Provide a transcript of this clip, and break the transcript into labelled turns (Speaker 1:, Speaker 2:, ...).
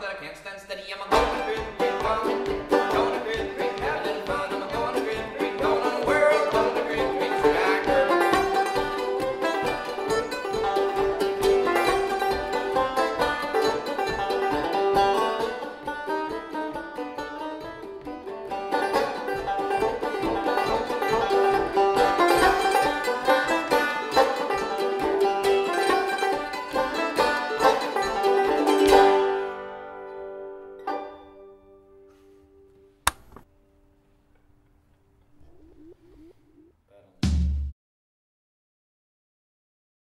Speaker 1: de la que ens estaríem en